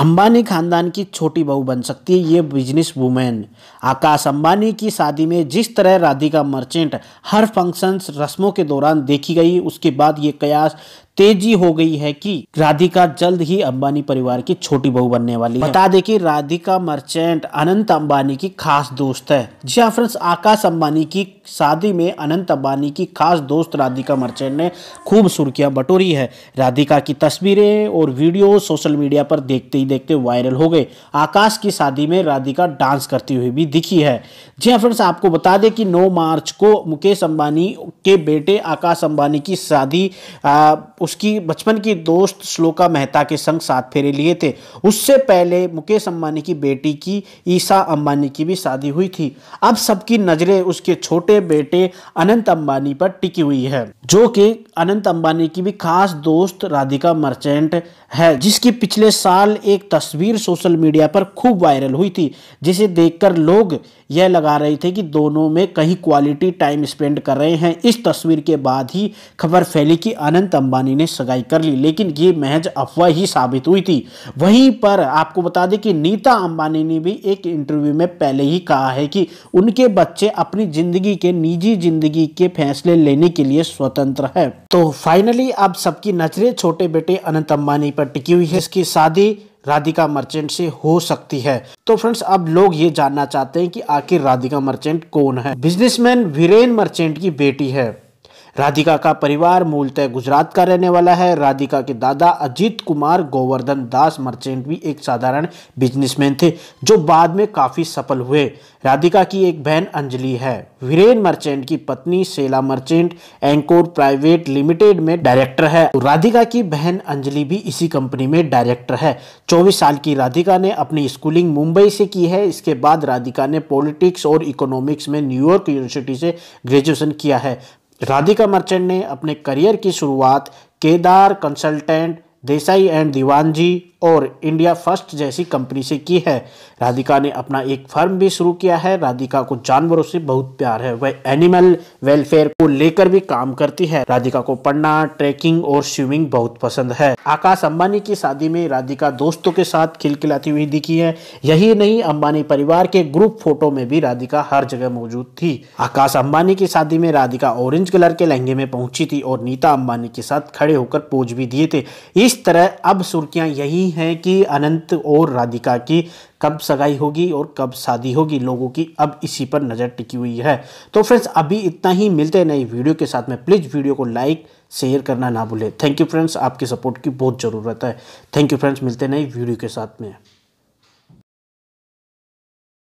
अंबानी खानदान की छोटी बहू बन सकती है, ये बिज़नेस वुमेन आकाश अंबानी की शादी में जिस तरह राधिका मर्चेंट हर फ़ंक्शंस रस्मों के दौरान देखी गई, उसके बाद ये कयास तेज़ी हो गई है कि राधिका जल्द ही अंबानी परिवार की छोटी बहू बनने वाली है। बता दें कि राधिका मर्चेंट अनंत अंबानी की खास दोस्त है। जी हाँ फ्रेंड्स, आकाश अंबानी की शादी में अनंत अंबानी की खास दोस्त राधिका मर्चेंट ने खूब सुर्खियाँ बटोरी है। राधिका की तस्वीरें और वीडियो सोशल मीडिया पर देखते ही देखते वायरल हो गए। आकाश की शादी में राधिका डांस करती हुई भी दिखी है। जी हाँ फ्रेंड्स, आपको बता दें कि 9 मार्च को मुकेश अंबानी के बेटे आकाश अंबानी की शादी उसकी, बचपन की दोस्त श्लोका मेहता के संग साथ फेरे लिए थे। उससे पहले मुकेश अंबानी की बेटी की, ईसा अंबानी की भी शादी हुई थी। अब सबकी नज़रें उसके छोटे बेटे अनंत अंबानी पर टिकी हुई है। जो कि अनंत अंबानी की भी खास दोस्त राधिका मर्चेंट है, जिसकी पिछले साल एक तस्वीर सोशल मीडिया पर खूब वायरल हुई थी, जिसे देखकर लोग यह लगा रहे थे कि दोनों में कहीं क्वालिटी टाइम स्पेंड कर रहे हैं। इस तस्वीर के बाद ही खबर फैली कि अनंत अंबानी ने सगाई कर ली, लेकिन ये महज अफवाह ही साबित हुई थी। वहीं पर आपको बता दें कि नीता अंबानी ने भी एक इंटरव्यू में पहले ही कहा है कि उनके बच्चे अपनी ज़िंदगी के, निजी ज़िंदगी के फैसले लेने के लिए स्वतंत्र है। तो फाइनली अब सबकी नज़रें छोटे बेटे अनंत अंबानी पर टिकी हुई है इसकी शादी राधिका मर्चेंट से हो सकती है। तो फ्रेंड्स अब लोग ये जानना चाहते हैं कि आखिर राधिका मर्चेंट कौन है? बिजनेसमैन वीरेन मर्चेंट की बेटी है। राधिका का परिवार मूलतः गुजरात का रहने वाला है। राधिका के दादा अजीत कुमार गोवर्धन दास मर्चेंट भी एक साधारण बिजनेसमैन थे, जो बाद में काफ़ी सफल हुए। राधिका की एक बहन अंजलि है। वीरेन मर्चेंट की पत्नी Shaila Merchant, encore private limited में डायरेक्टर है। तो राधिका की बहन अंजलि भी इसी कंपनी में डायरेक्टर है। 24 साल की राधिका ने अपनी स्कूलिंग मुंबई से की है। इसके बाद राधिका ने पॉलिटिक्स और इकोनॉमिक्स में न्यूयॉर्क यूनिवर्सिटी से ग्रेजुएशन किया है। राधिका मर्चेंट ने अपने करियर की शुरुआत केदार कंसल्टेंट देसाई एंड दीवान जी और इंडिया फ़र्स्ट जैसी कंपनी से की है। राधिका ने अपना एक फर्म भी शुरू किया है। राधिका को जानवरों से बहुत प्यार है। वह एनिमल वेलफेयर को लेकर भी काम करती है। राधिका को पढ़ना, ट्रैकिंग और स्विमिंग बहुत पसंद है। आकाश अंबानी की शादी में राधिका दोस्तों के साथ खिलखिलाती हुई दिखी है। यही नहीं, अंबानी परिवार के ग्रुप फ़ोटो में भी राधिका हर जगह मौजूद थी। आकाश अंबानी की शादी में राधिका ऑरेंज कलर के लहंगे में पहुँची थी और नीता अंबानी के साथ खड़े होकर पोज भी दिए थे। इस तरह अब सुर्खियाँ यही हैं कि अनंत और राधिका की कब सगाई होगी और कब शादी होगी, लोगों की अब इसी पर नज़र टिकी हुई है। तो फ्रेंड्स अभी इतना ही। मिलते हैं नई वीडियो के साथ में। प्लीज़ वीडियो को लाइक शेयर करना ना भूलें। थैंक यू फ्रेंड्स आपकी सपोर्ट की बहुत ज़रूरत है। थैंक यू फ्रेंड्स मिलते हैं नई वीडियो के साथ में।